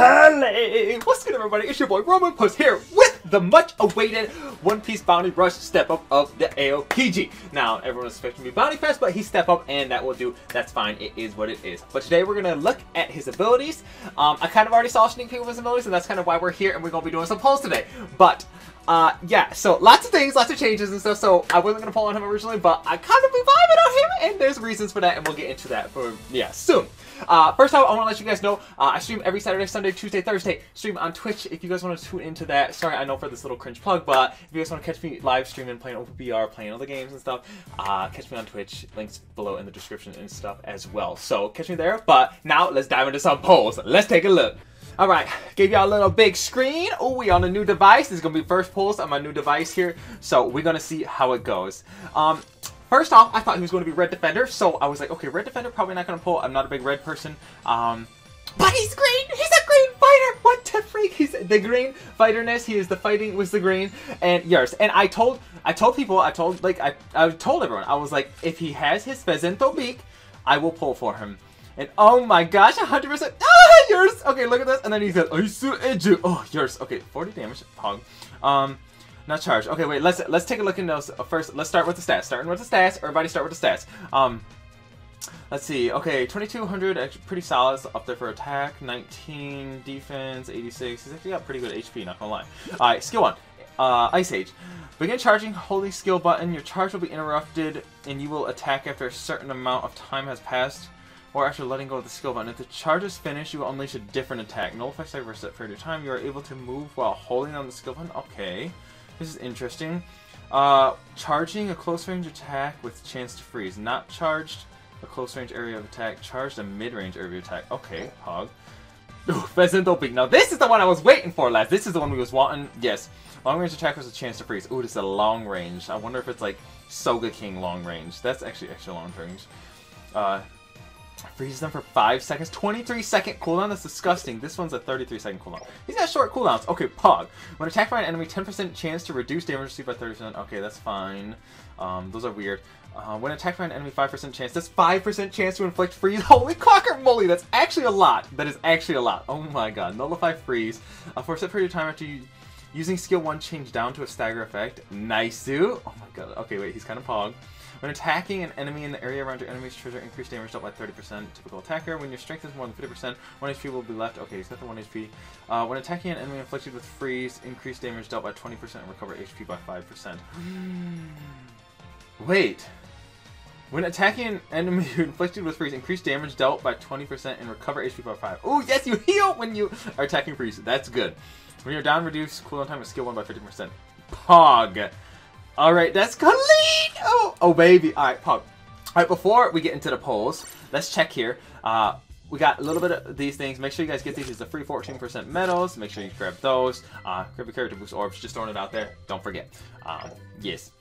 Hello! What's good, everybody? It's your boy Romanpuss here with the much-awaited One Piece Bounty Rush Step Up of the Aokiji. Now, everyone everyone's expecting me Bounty Fest, but he Step Up, and that will do. That's fine. It is what it is. But today we're gonna look at his abilities. Um, I kind of already saw a sneak peek of his abilities, and that's kind of why we're here, and we're gonna be doing some polls today. But uh, yeah, so lots of things, lots of changes and stuff. So I wasn't gonna pull on him originally, but I kind of be vibing on him, and there's reasons for that, and we'll get into that for yeah soon. Uh, first off, I want to let you guys know uh, I stream every Saturday, Sunday, Tuesday, Thursday. Stream on Twitch if you guys want to tune into that. Sorry, I know for this little cringe plug, but if you guys want to catch me live streaming, playing OPBR, playing other games and stuff, uh, catch me on Twitch. Links below in the description and stuff as well. So catch me there. But now let's dive into some polls. Let's take a look. All right, gave y'all a little big screen. Oh, we on a new device. This is gonna be first polls on my new device here. So we're gonna see how it goes. Um, First off, I thought he was going to be Red Defender, so I was like, okay, Red Defender probably not going to pull. I'm not a big red person. Um, but he's green! He's a green fighter! What the freak? He's the green fighterness. He is the fighting was the green. And yours. and I told I told people, I told like I, I told everyone, I was like, if he has his Pheasant Beak, I will pull for him. And oh my gosh, 100%. Ah, yours! Okay, look at this. And then he said, Aisu Eju. Oh, yours. Okay, 40 damage. Hog. Um, not charged. Okay, wait. Let's let's take a look in those uh, first. Let's start with the stats. Starting with the stats. Everybody start with the stats. Um, let's see. Okay, 2200. Pretty solid. It's up there for attack. 19 defense. 86. He's actually got pretty good HP. Not gonna lie. All right, skill one. Uh, Ice Age. Begin charging. Holding skill button. Your charge will be interrupted, and you will attack after a certain amount of time has passed or after letting go of the skill button. If the charge is finished, you will unleash a different attack. Nullify ever set for your time. You are able to move while holding on the skill button. Okay. This is interesting. Uh, charging a close range attack with chance to freeze. Not charged a close range area of attack. Charged a mid range area of attack. Okay, Hog. Ooh, Pheasant Opening. Now this is the one I was waiting for last. This is the one we was wanting. Yes. Long range attack was a chance to freeze. Ooh, this is a long range. I wonder if it's like Sogeking long range. That's actually extra long range. Uh, Freezes them for 5 seconds. 23 second cooldown? That's disgusting. This one's a 33 second cooldown. He's got short cooldowns. Okay, Pog. When attacked by an enemy, 10% chance to reduce damage received by 30%. Okay, that's fine. Um, those are weird. Uh, when attacked by an enemy, 5% chance. That's 5% chance to inflict freeze. Holy cocker moly, that's actually a lot. That is actually a lot. Oh my god. Nullify freeze. Uh, for a set period of time after you using skill 1 change down to a stagger effect. Nice, dude. Oh my god. Okay, wait, he's kind of Pog. When attacking an enemy in the area around your enemy's treasure, increase damage dealt by 30%. Typical attacker. When your strength is more than 50%, 1 HP will be left. Okay, he's got the 1 HP. Uh, when attacking an enemy inflicted with freeze, increase damage dealt by 20% and recover HP by 5%. Wait. When attacking an enemy inflicted with freeze, increase damage dealt by 20% and recover HP by 5. Oh, yes, you heal when you are attacking freeze. That's good. When you're down, reduce cooldown time of skill 1 by 50%. Pog. Alright, that's clean! Oh, oh baby. Alright, Pog. Alright, before we get into the polls, let's check here. Uh, we got a little bit of these things. Make sure you guys get these. It's the free 14% medals. Make sure you grab those. Uh, grab your character boost orbs. Just throwing it out there. Don't forget. Um, yes.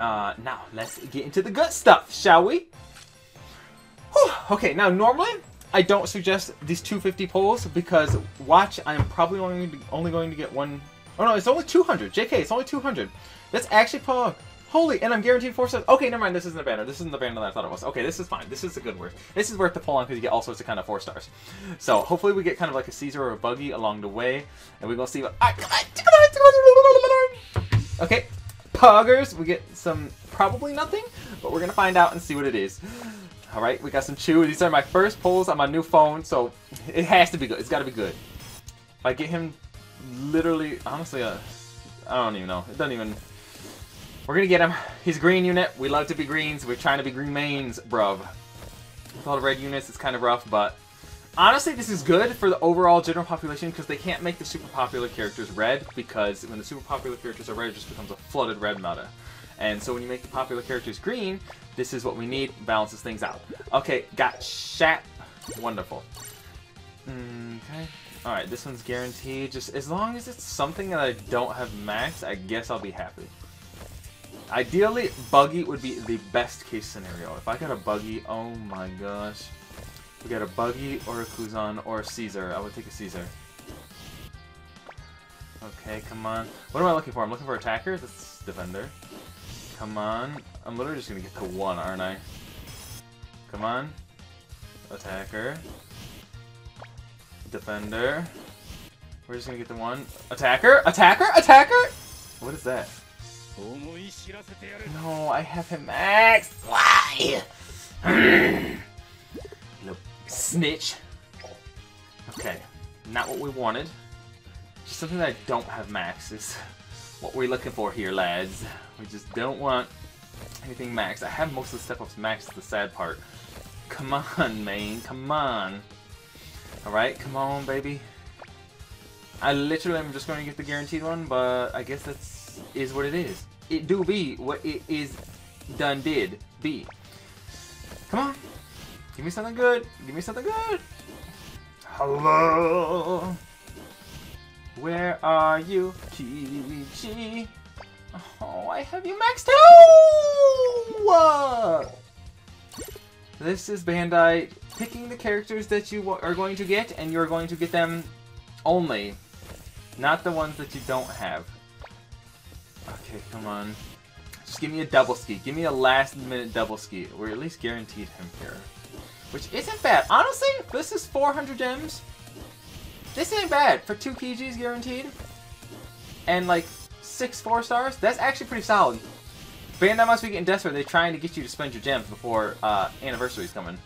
Uh, now, let's get into the good stuff, shall we? Whew. Okay, now normally I don't suggest these 250 polls because watch, I'm probably only, only going to get one. Oh no, it's only 200. JK, it's only 200. That's actually Pog. Holy, and I'm guaranteed four stars. Okay, never mind. This isn't a banner. This isn't the banner that I thought it was. Okay, this is fine. This is a good worth. This is worth the pull on because you get all sorts of kind of four stars. So hopefully we get kind of like a Caesar or a Buggy along the way, and we're gonna see what. Okay, Poggers. We get some probably nothing, but we're gonna find out and see what it is. All right, we got some Chew. These are my first pulls on my new phone, so it has to be good. It's got to be good. If I get him, literally, honestly, uh, I don't even know. It doesn't even. We're gonna get him. He's green unit. We love to be greens. We're trying to be green mains, bruv. With all the red units, it's kind of rough, but honestly, this is good for the overall general population because they can't make the super popular characters red because when the super popular characters are red, it just becomes a flooded red meta. And so when you make the popular characters green, this is what we need. Balances things out. Okay, got Shat. Wonderful. Mm, okay. Alright, this one's guaranteed. Just as long as it's something that I don't have max, I guess I'll be happy. Ideally, Buggy would be the best case scenario. If I got a Buggy, oh my gosh. We got a Buggy or a Kuzan or a Caesar. I would take a Caesar. Okay, come on. What am I looking for? I'm looking for attacker? That's defender. Come on. I'm literally just gonna get to one, aren't I? Come on. Attacker. Defender. We're just gonna get the one. Attacker? Attacker? Attacker? What is that? No, I have him maxed. Why? Snitch. Okay, not what we wanted. Just something that I don't have max is what we're looking for here, lads. We just don't want anything maxed. I have most of the step-ups maxed, the sad part. Come on, man, come on. Alright, come on, baby. I literally am just going to get the guaranteed one, but I guess that's is what it is. It do be what it is done did be. Come on. Give me something good. Give me something good. Hello. Where are you, Kichi? Oh, I have you maxed out! This is Bandai picking the characters that you are going to get, and you're going to get them only. Not the ones that you don't have. Okay, come on. Just give me a double ski. Give me a last minute double ski. We're at least guaranteed him here. Which isn't bad. Honestly, this is 400 gems. This ain't bad. For two PGs guaranteed. And like six four stars. That's actually pretty solid. Bandai must be getting desperate. They're trying to get you to spend your gems before uh, anniversary's coming.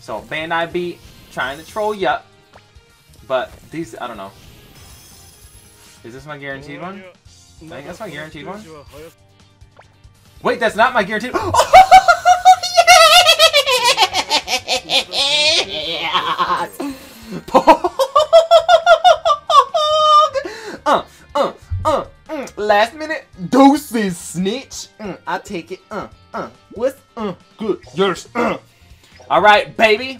So Bandai be trying to troll you. But these, I don't know. Is this my guaranteed one? I my guaranteed one. Wait, that's not my guaranteed. yes! uh, uh, uh, mm, last minute doses, snitch. Mm, I take it. Uh, uh, what's uh, good? Yours. Uh. All right, baby.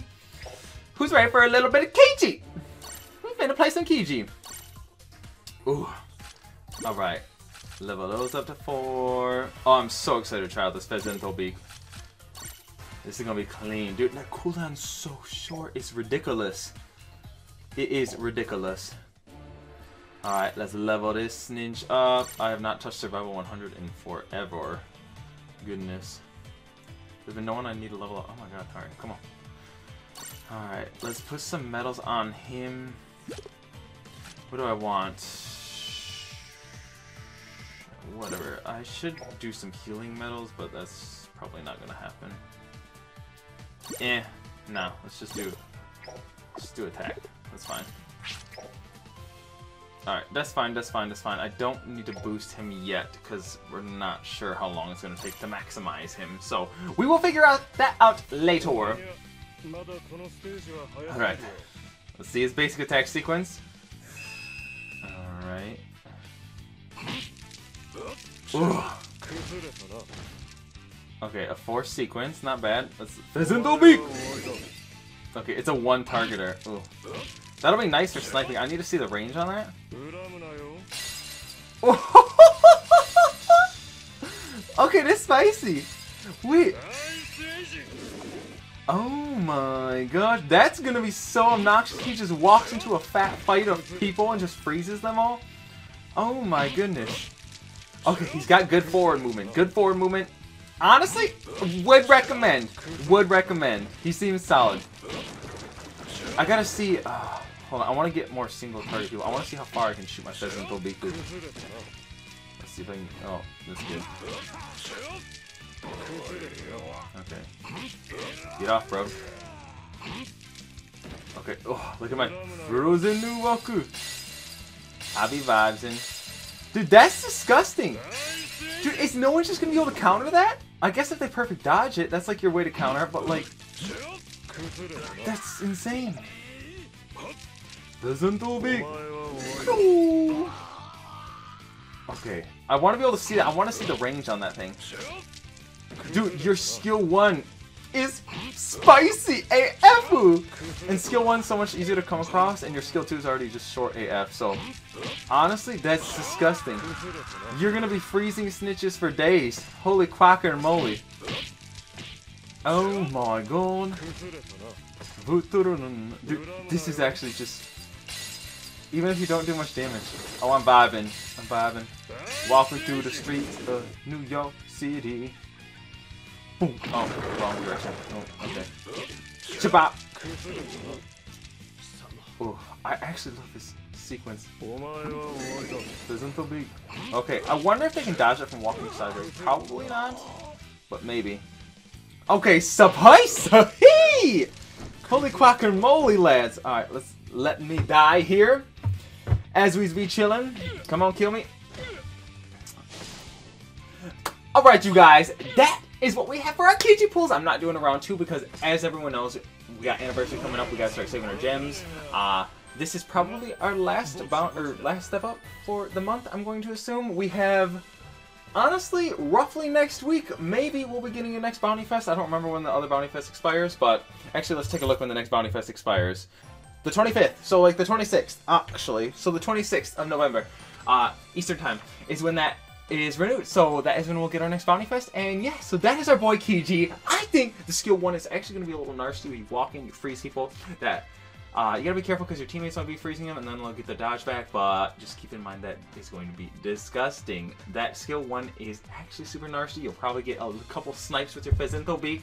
Who's ready for a little bit of Kiji? Who's gonna play some Kiji? Ooh. All right. Level those up to four. Oh, I'm so excited to try out this Pheasant Beak. This is gonna be clean. Dude, that cooldown's so short. It's ridiculous. It is ridiculous. Alright, let's level this ninja up. I have not touched Survival 100 in forever. Goodness. There's been no one I need to level up. Oh my god, alright, come on. Alright, let's put some medals on him. What do I want? Whatever. I should do some healing medals, but that's probably not gonna happen. Eh. No, let's just do... Just do attack. That's fine. Alright, that's fine, that's fine, that's fine. I don't need to boost him yet, because we're not sure how long it's going to take to maximize him. So, we will figure out that out later. Alright, let's see his basic attack sequence. Alright. Okay, a force sequence, not bad. Let's Pheasant Beak! Okay, it's a one targeter. Ooh. That'll be nice for sniping. I need to see the range on that. okay, this spicy. Wait. Oh my gosh, that's gonna be so obnoxious. He just walks into a fat fight of people and just freezes them all. Oh my goodness. Okay, he's got good forward movement. Good forward movement. Honestly, would recommend. Would recommend. He seems solid. I gotta see. Uh, hold on, I want to get more single target people. I want to see how far I can shoot my go big. Let's see if I can. Oh, that's good. Okay. Get off, bro. Okay. Oh, look at my frozen new Waku. I be vibes Dude, that's disgusting. Dude, is no one just gonna be able to counter that? I guess if they perfect dodge it, that's like your way to counter but like... That's insane. Doesn't do big. Okay, I want to be able to see that. I want to see the range on that thing. Dude, your skill 1 is spicy AF! And skill 1 so much easier to come across, and your skill 2 is already just short AF, so... Honestly, that's disgusting. You're gonna be freezing snitches for days. Holy quacker and moly. Oh my god. Dude, this is actually just... Even if you don't do much damage. Oh, I'm vibing. I'm vibing. Walking through the streets of New York City. Boom. Oh, wrong direction. Oh, okay. Chabop! Oh, I actually love this sequence. Isn't the beak. Okay, I wonder if they can dodge it from walking sideways. Probably not, but maybe. Okay, suffice! Holy guacamole, lads! Alright, let's let me die here. As we be chilling. Come on, kill me. Alright, you guys, that is what we have for our Kiji pools. I'm not doing a round two because, as everyone knows, we got anniversary coming up. We gotta start saving our gems. Uh, this is probably our last about or last step up for the month. I'm going to assume we have. Honestly, roughly next week, maybe we'll be getting a next Bounty Fest. I don't remember when the other Bounty Fest expires, but actually, let's take a look when the next Bounty Fest expires. The 25th, so like the 26th, actually. So the 26th of November, uh, Eastern Time, is when that is renewed. So that is when we'll get our next Bounty Fest. And yeah, so that is our boy Kiji. I think the skill one is actually going to be a little nasty you walk in, you freeze people. That uh, you gotta be careful because your teammates might be freezing them and then they'll get the dodge back, but just keep in mind that it's going to be disgusting. That skill 1 is actually super nasty. You'll probably get a couple snipes with your Pheasant Beak.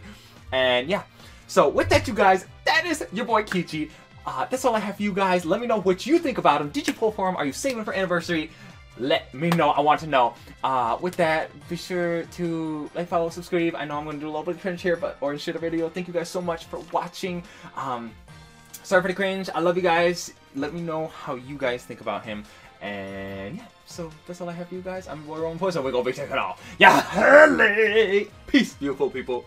And yeah, so with that you guys, that is your boy Kiji. Uh, that's all I have for you guys. Let me know what you think about him. Did you pull for him? Are you saving for anniversary? Let me know. I want to know. Uh, with that, be sure to like, follow, subscribe. I know I'm going to do a little bit of cringe here, but or share the video. Thank you guys so much for watching. Um, sorry for the cringe. I love you guys. Let me know how you guys think about him. And yeah, so that's all I have for you guys. I'm Roy Roman Poison. We're going to be taking off. Yeah, peace, beautiful people.